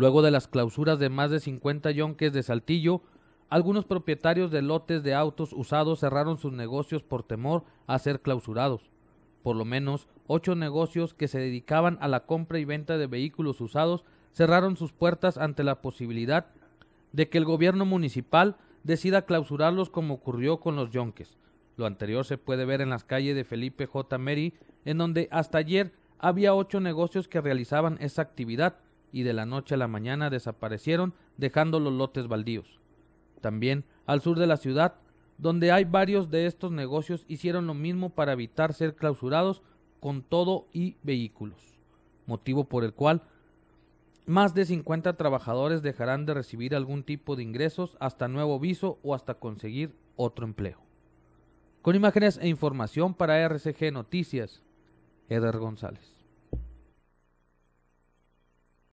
Luego de las clausuras de más de 50 yonques de Saltillo, algunos propietarios de lotes de autos usados cerraron sus negocios por temor a ser clausurados. Por lo menos ocho negocios que se dedicaban a la compra y venta de vehículos usados cerraron sus puertas ante la posibilidad de que el gobierno municipal decida clausurarlos como ocurrió con los yonques. Lo anterior se puede ver en las calles de Felipe J. Meri, en donde hasta ayer había ocho negocios que realizaban esa actividad y de la noche a la mañana desaparecieron dejando los lotes baldíos. También al sur de la ciudad, donde hay varios de estos negocios hicieron lo mismo para evitar ser clausurados con todo y vehículos, motivo por el cual más de 50 trabajadores dejarán de recibir algún tipo de ingresos hasta nuevo viso o hasta conseguir otro empleo. Con imágenes e información para RCG Noticias, Eder González.